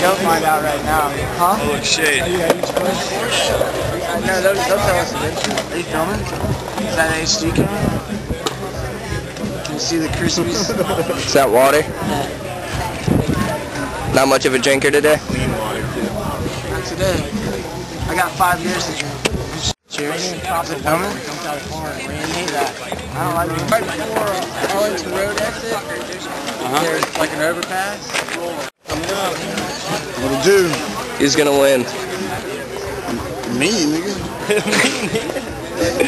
Joe find out right now. Huh? Oh, look, shade. I know, they'll, they'll tell us eventually. Are you filming? Is that HD camera? Can you see the Krispies? Is that water? Not much of a drinker today? Not today. I got five years to drink. Cheers. Is it filming? I hate that. I don't like it. Right before uh, Road exit, there's like an overpass. What'll do? He's gonna win? Me, nigga.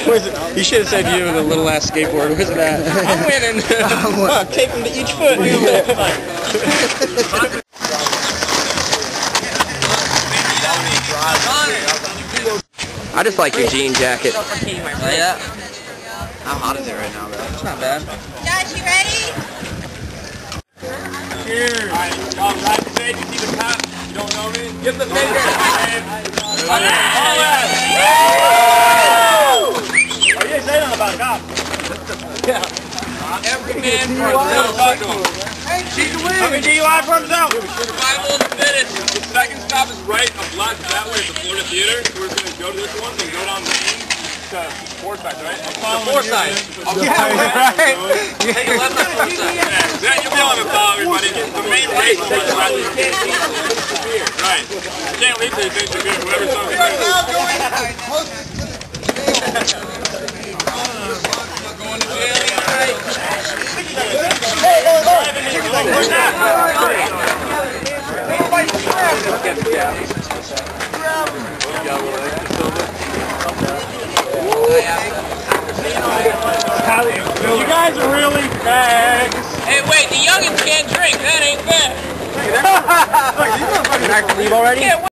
Where's it? You should have said you and the little ass skateboard. Where's it at? I'm winning. Huh, tape him to each foot. I just like your jean jacket. Yeah. How hot is it right now, bro? It's not bad. Josh, you ready? You see the cop, you don't know me? Get the finger! All that! Oh, you ain't saying nothing about a cop. Every man for himself. She's the win. Many DUI for himself? Survival of the fittest. The second stop is right, a block that way at the Florida Theater. We're going to go to this one, then go down the Main uh, to Forsyth, right? The Forsyth. Yeah, right. Take a left on Forsyth. Yeah, you'll be able to follow everybody. The main race is right. You can't leave your beer. Whoever's on the You guys are really bags. Hey, wait, the youngins can't drink. That ain't fair. Leave already?